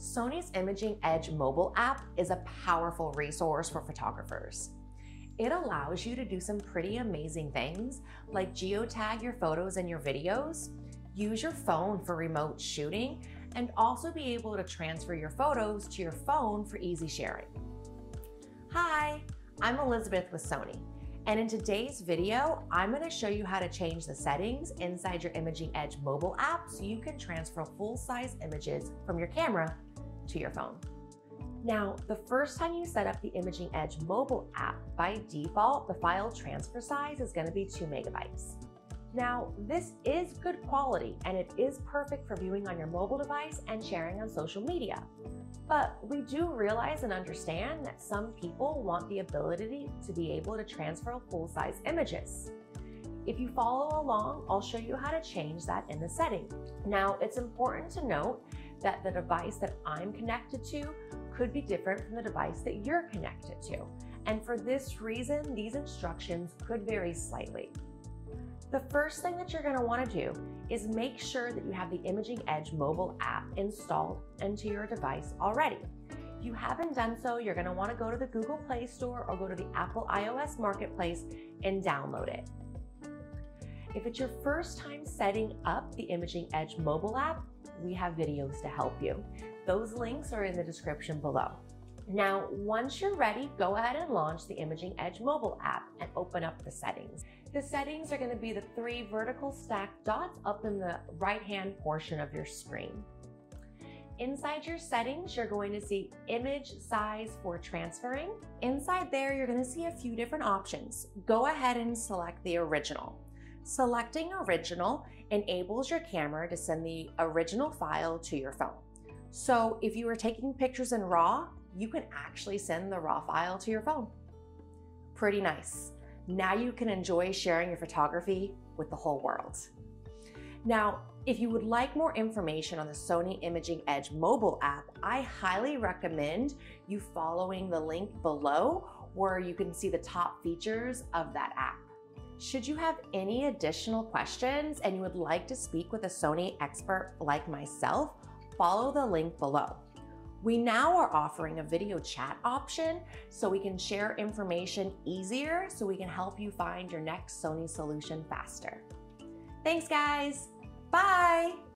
Sony's Imaging Edge mobile app is a powerful resource for photographers. It allows you to do some pretty amazing things like geotag your photos and your videos, use your phone for remote shooting, and also be able to transfer your photos to your phone for easy sharing. Hi, I'm Elizabeth with Sony. And in today's video, I'm gonna show you how to change the settings inside your Imaging Edge mobile app so you can transfer full-size images from your camera to your phone. Now, the first time you set up the Imaging Edge mobile app, by default, the file transfer size is gonna be two megabytes. Now, this is good quality and it is perfect for viewing on your mobile device and sharing on social media. But we do realize and understand that some people want the ability to be able to transfer full-size images. If you follow along, I'll show you how to change that in the setting. Now, it's important to note that the device that I'm connected to could be different from the device that you're connected to. And for this reason, these instructions could vary slightly. The first thing that you're gonna to want to do is make sure that you have the Imaging Edge mobile app installed into your device already. If you haven't done so, you're gonna to wanna to go to the Google Play Store or go to the Apple iOS Marketplace and download it. If it's your first time setting up the Imaging Edge mobile app, we have videos to help you. Those links are in the description below. Now, once you're ready, go ahead and launch the Imaging Edge mobile app and open up the settings. The settings are gonna be the three vertical stacked dots up in the right-hand portion of your screen. Inside your settings, you're going to see image size for transferring. Inside there, you're gonna see a few different options. Go ahead and select the original. Selecting original enables your camera to send the original file to your phone. So if you are taking pictures in RAW, you can actually send the RAW file to your phone. Pretty nice. Now you can enjoy sharing your photography with the whole world. Now, if you would like more information on the Sony Imaging Edge mobile app, I highly recommend you following the link below where you can see the top features of that app. Should you have any additional questions and you would like to speak with a Sony expert like myself, follow the link below. We now are offering a video chat option so we can share information easier so we can help you find your next Sony solution faster. Thanks guys, bye!